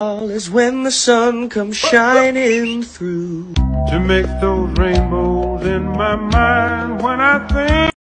is when the sun comes shining through. To make those rainbows in my mind when I think.